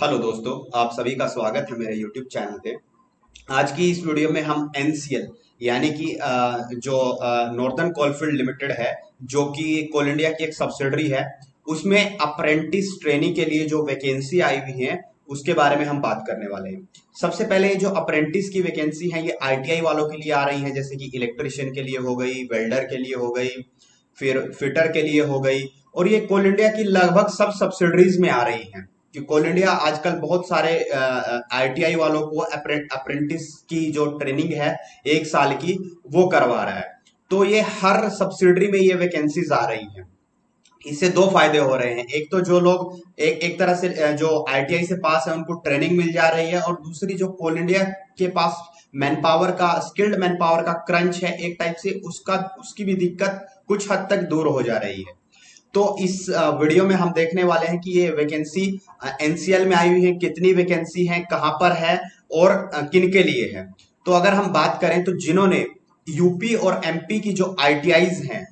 Hello दोस्तों, आप सभी का स्वागत है मेरे यूट्यूब चैनल पे। आज की इस वीडियो में हम एनसीएल यानी कि जो नॉर्दर्न कोलफील्ड लिमिटेड है, जो कि कोल इंडिया की एक सब्सिडरी है, उसमें अप्रेंटिस ट्रेनिंग के लिए जो वैकेंसी आई हुई है, उसके बारे में हम बात करने वाले हैं। सबसे पहले जो अप्रेंटिस की वैकेंसी है, ये आईटीआई वालों के लिए आ रही है, जैसे कि इलेक्ट्रिशियन के लिए हो गई वेल्डर के लिए हो गई, फिर फिटर के लिए हो गई, और ये कोल इंडिया की लगभग सब सब्सिडरीज में आ रही हैं। कि कोल इंडिया आजकल बहुत सारे आईटीआई वालों को अप्रेंटिस की जो ट्रेनिंग है, एक साल की, वो करवा रहा है। तो ये हर सब्सिडरी में ये वैकेंसीज आ रही हैं। इससे दो फ़ायदे हो रहे हैं। एक तो जो लोग, एक एक तरह से जो आईटीआई से पास है, उनको ट्रेनिंग मिल जा रही है, और दूसरी जो कोल इंडिया के पास मैन पावर का स्किल्ड मैन पावर का क्रंच है एक टाइप से, उसका, उसकी भी दिक्कत कुछ हद तक दूर हो जा रही है। तो इस वीडियो में हम देखने वाले हैं कि ये वैकेंसी एनसीएल में आई हुई है, कितनी वैकेंसी है, कहाँ पर है और किन के लिए है। तो अगर हम बात करें तो जिन्होंने यूपी और एमपी की जो आईटीआईज हैं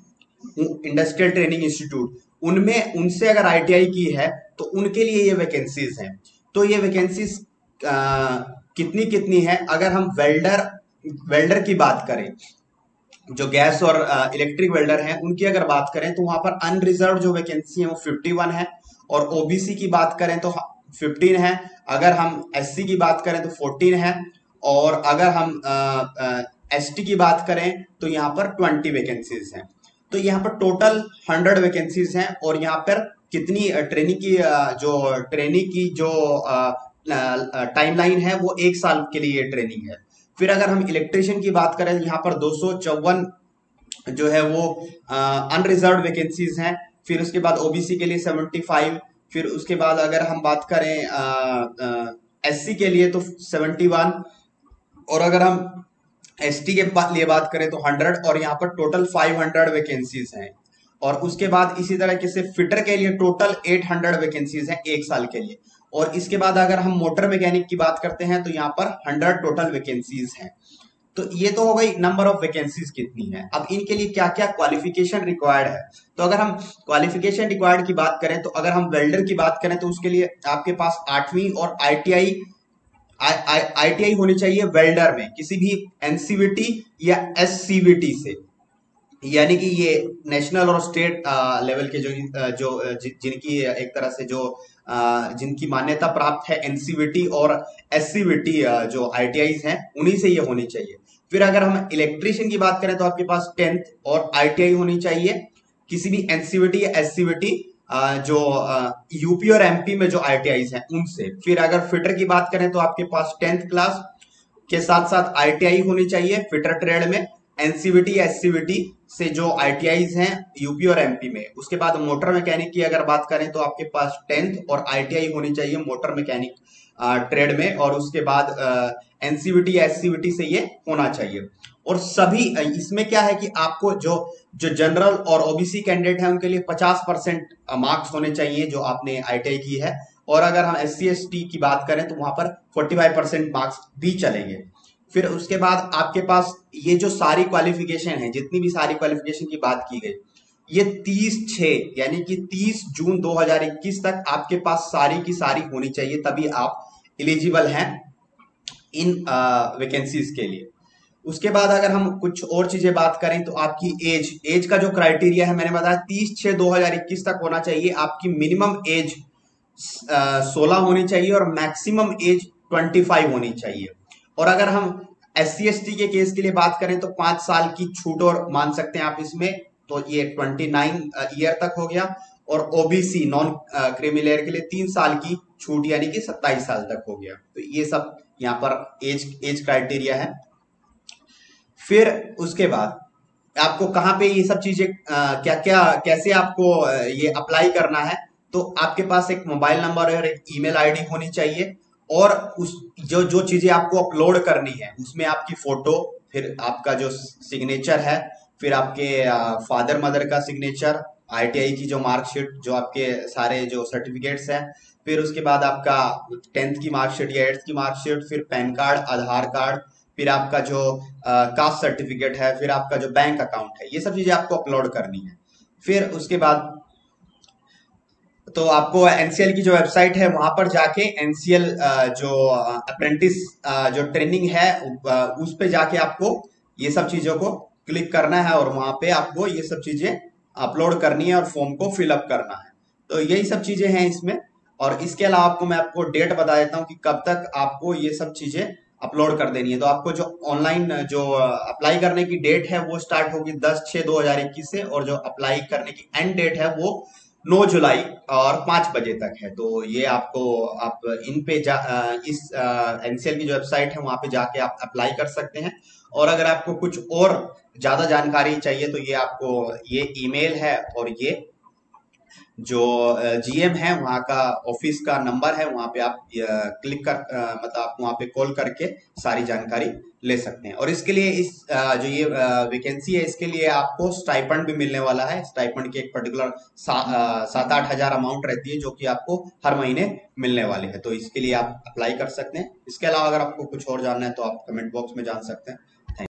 इंडस्ट्रियल ट्रेनिंग इंस्टीट्यूट उनमें, उनसे अगर आईटीआई की है तो उनके लिए ये वैकेंसीज हैं। तो ये वैकेंसीज कितनी कितनी है? अगर हम वेल्डर वेल्डर की बात करें जो गैस और इलेक्ट्रिक वेल्डर हैं, उनकी अगर बात करें तो वहाँ पर अनरिजर्व जो वैकेंसी है वो 51 है और ओबीसी की बात करें तो 15 है। अगर हम एससी की बात करें तो 14 है और अगर हम एसटी की बात करें तो यहाँ पर 20 वैकेंसीज हैं। तो यहाँ पर टोटल 100 वैकेंसीज हैं और यहाँ पर कितनी ट्रेनिंग की जो ट्रेनिंग की जो टाइमलाइन है वो एक साल के लिए ट्रेनिंग है। फिर अगर हम इलेक्ट्रिशियन की बात करें, यहाँ पर दो सौ चौवन जो है वो अनरिजर्व वैकेंसीज हैं। फिर उसके बाद ओबीसी के लिए 75 फिर उसके बाद अगर हम बात करें एससी के लिए तो 71 और अगर हम एसटी के लिए बात करें तो 100 और यहाँ पर टोटल 500 वैकेंसीज हैं। और उसके बाद इसी तरीके से फिटर के लिए टोटल 800 वैकेंसीज हैं एक साल के लिए। और इसके बाद अगर हम मोटर मैकेनिक की बात करते हैं तो यहाँ पर 100 टोटल वैकेंसीज हैं। तो ये तो हो गई नंबर ऑफ़ वैकेंसीज कितनी है। अब इनके लिए क्या क्या क्वालिफिकेशन रिक्वायर्ड है? तो अगर हम क्वालिफिकेशन रिक्वायर्ड की बात करें तो अगर हम वेल्डर की बात करें तो उसके लिए आपके पास आठवीं और आईटीआई आईटीआई होनी चाहिए वेल्डर में, किसी भी एनसीवीटी या एससीवीटी से। यानी कि ये नेशनल और स्टेट लेवल के जो जो जिनकी एक तरह से जो जिनकी मान्यता प्राप्त है एनसीवीटी और एससीवीटी जो आईटीआईज हैं, उन्हीं से ये होनी चाहिए। फिर अगर हम इलेक्ट्रिशियन की बात करें तो आपके पास टेंथ और आईटीआई होनी चाहिए। किसी भी एनसीवीटी या एससीवीटी जो यूपी और एमपी में जो आईटीआईज हैं, उनसे। फिर अगर फिटर की बात करें तो आपके पास टेंथ क्लास के साथ साथ आईटीआई होनी चाहिए फिटर ट्रेड में। एनसीवीटी एससीवीटी से जो आईटीआईज हैं यूपी और एमपी में। उसके बाद मोटर मैकेनिक की अगर बात करें तो आपके पास टेंथ और आईटीआई होनी चाहिए मोटर मैकेनिक ट्रेड में, और उसके बाद एनसीवीटी या एससीवीटी से ये होना चाहिए। और सभी इसमें क्या है कि आपको जो जो जनरल और ओबीसी कैंडिडेट हैं, उनके लिए 50 परसेंट मार्क्स होने चाहिए, जो आपने आईटीआई की है। और अगर हम एस सी की बात करें तो वहाँ पर 45 परसेंट मार्क्स भी चलेंगे। फिर उसके बाद आपके पास ये जो सारी क्वालिफिकेशन है, जितनी भी सारी क्वालिफिकेशन की बात की गई, ये 30 छः यानी कि 30 जून 2021 तक आपके पास सारी की सारी होनी चाहिए, तभी आप एलिजिबल हैं इन वैकेंसीज के लिए। उसके बाद अगर हम कुछ और चीज़ें बात करें तो आपकी एज एज का जो क्राइटेरिया है, मैंने बताया तीस छः दो हज़ार इक्कीस तक होना चाहिए, आपकी मिनिमम एज सोलह होनी चाहिए और मैक्सिमम एज ट्वेंटी फाइव होनी चाहिए। और अगर हम एस सी के केस के लिए बात करें तो पाँच साल की छूट और मान सकते हैं आप इसमें तो ये ट्वेंटी नाइन ईयर तक हो गया। और ओबीसी नॉन क्रिमिलेयर के लिए तीन साल की छूट यानी कि सत्ताईस साल तक हो गया। तो ये सब यहाँ पर एज एज क्राइटेरिया है। फिर उसके बाद आपको कहाँ पे ये सब चीज़ें क्या क्या, कैसे आपको ये अप्लाई करना है तो आपके पास एक मोबाइल नंबर और एक ईमेल आईडी होनी चाहिए। और उस, जो जो चीज़ें आपको अपलोड करनी है, उसमें आपकी फ़ोटो फिर आपका जो सिग्नेचर है, फिर आपके फादर मदर का सिग्नेचर आईटीआई की जो मार्कशीट जो आपके सारे जो सर्टिफिकेट्स हैं, फिर उसके बाद आपका टेंथ की मार्कशीट या एट्थ की मार्कशीट फिर पैन कार्ड आधार कार्ड फिर आपका जो कास्ट सर्टिफिकेट है, फिर आपका जो बैंक अकाउंट है, ये सब चीज़ें आपको अपलोड करनी है। फिर उसके बाद तो आपको एनसीएल की जो वेबसाइट है, वहाँ पर जाके एनसीएल जो अप्रेंटिस जो ट्रेनिंग है उस पे जाके आपको ये सब चीज़ों को क्लिक करना है और वहाँ पे आपको ये सब चीज़ें अपलोड करनी है और फॉर्म को फिलअप करना है। तो यही सब चीज़ें हैं इसमें और इसके अलावा आपको मैं आपको डेट बता देता हूँ कि कब तक आपको ये सब चीज़ें अपलोड कर देनी है। तो आपको जो ऑनलाइन जो अप्लाई करने की डेट है, वो स्टार्ट होगी दस छह दो हज़ार इक्कीस से और जो अप्लाई करने की एंड डेट है, वो 9 जुलाई और पाँच बजे तक है। तो ये आपको आप इन पे जा इस एनसीएल की जो वेबसाइट है, वहाँ पे जाके आप अप्लाई कर सकते हैं। और अगर आपको कुछ और ज़्यादा जानकारी चाहिए तो ये आपको, ये ईमेल है और ये जो जीएम है, वहाँ का ऑफ़िस का नंबर है, वहाँ पे आप क्लिक कर मतलब आप वहाँ पे कॉल करके सारी जानकारी ले सकते हैं। और इसके लिए इस जो ये वैकेंसी है, इसके लिए आपको स्टाइपंड भी मिलने वाला है। स्टाइपंड की एक पर्टिकुलर सात आठ हज़ार अमाउंट रहती है, जो कि आपको हर महीने मिलने वाले है। तो इसके लिए आप अप्लाई कर सकते हैं। इसके अलावा अगर आपको कुछ और जानना है तो आप कमेंट बॉक्स में जान सकते हैं।